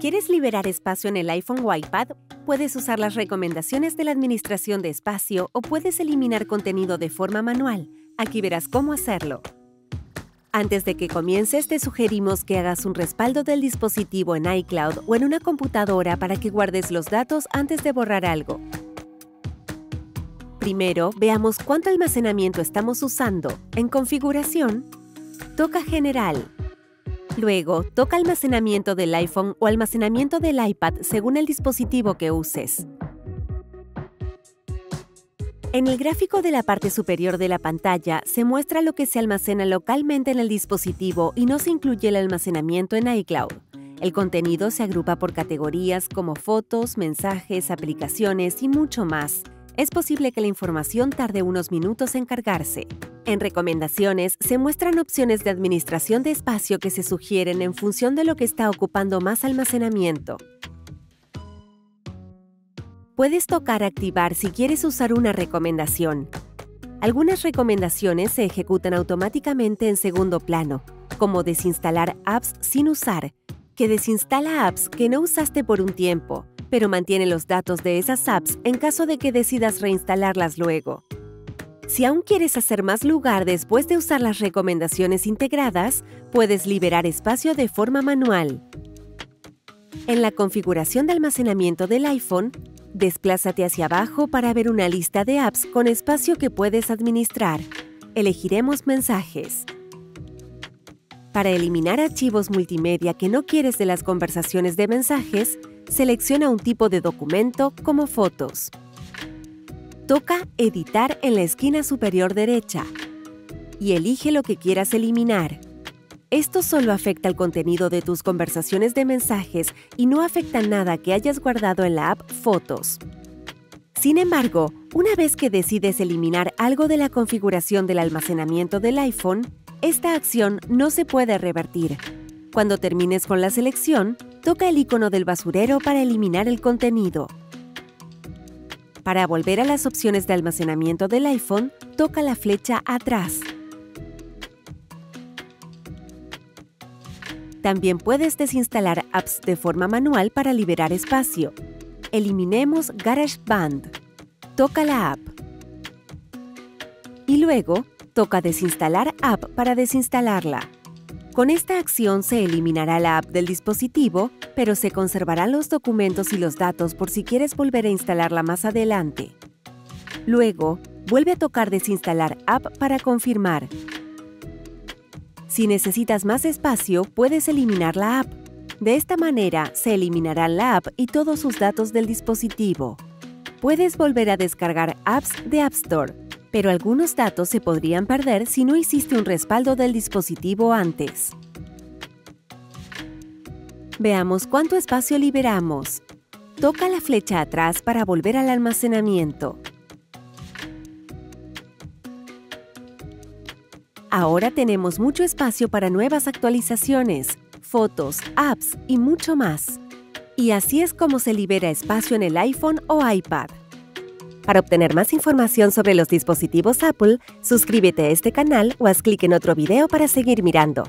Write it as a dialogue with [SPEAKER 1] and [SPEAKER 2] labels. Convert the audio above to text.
[SPEAKER 1] ¿Quieres liberar espacio en el iPhone o iPad? Puedes usar las recomendaciones de la Administración de Espacio o puedes eliminar contenido de forma manual. Aquí verás cómo hacerlo. Antes de que comiences, te sugerimos que hagas un respaldo del dispositivo en iCloud o en una computadora para que guardes los datos antes de borrar algo. Primero, veamos cuánto almacenamiento estamos usando. En Configuración, toca General. Luego, toca Almacenamiento del iPhone o Almacenamiento del iPad según el dispositivo que uses. En el gráfico de la parte superior de la pantalla se muestra lo que se almacena localmente en el dispositivo y no se incluye el almacenamiento en iCloud. El contenido se agrupa por categorías como fotos, mensajes, aplicaciones y mucho más. Es posible que la información tarde unos minutos en cargarse. En recomendaciones se muestran opciones de administración de espacio que se sugieren en función de lo que está ocupando más almacenamiento. Puedes tocar Activar si quieres usar una recomendación. Algunas recomendaciones se ejecutan automáticamente en segundo plano, como desinstalar apps sin usar, que desinstala apps que no usaste por un tiempo, pero mantiene los datos de esas apps en caso de que decidas reinstalarlas luego. Si aún quieres hacer más lugar después de usar las recomendaciones integradas, puedes liberar espacio de forma manual. En la configuración de almacenamiento del iPhone, Desplázate hacia abajo para ver una lista de apps con espacio que puedes administrar. Elegiremos Mensajes. Para eliminar archivos multimedia que no quieres de las conversaciones de mensajes, selecciona un tipo de documento como fotos. Toca Editar en la esquina superior derecha y elige lo que quieras eliminar. Esto solo afecta al contenido de tus conversaciones de mensajes y no afecta nada que hayas guardado en la app Fotos. Sin embargo, una vez que decides eliminar algo de la configuración del almacenamiento del iPhone, esta acción no se puede revertir. Cuando termines con la selección, toca el icono del basurero para eliminar el contenido. Para volver a las opciones de almacenamiento del iPhone, toca la flecha atrás. También puedes desinstalar apps de forma manual para liberar espacio. Eliminemos GarageBand. Toca la app. Y luego, toca desinstalar app para desinstalarla. Con esta acción se eliminará la app del dispositivo, pero se conservarán los documentos y los datos por si quieres volver a instalarla más adelante. Luego, vuelve a tocar desinstalar app para confirmar. Si necesitas más espacio, puedes eliminar la app. De esta manera, se eliminarán la app y todos sus datos del dispositivo. Puedes volver a descargar apps de App Store, pero algunos datos se podrían perder si no hiciste un respaldo del dispositivo antes. Veamos cuánto espacio liberamos. Toca la flecha atrás para volver al almacenamiento. Ahora tenemos mucho espacio para nuevas actualizaciones, fotos, apps y mucho más. Y así es como se libera espacio en el iPhone o iPad. Para obtener más información sobre los dispositivos Apple, suscríbete a este canal o haz clic en otro video para seguir mirando.